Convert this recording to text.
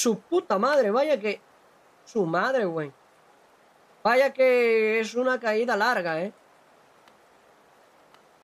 Su puta madre, vaya que... Su madre, güey. Vaya que es una caída larga, ¿eh?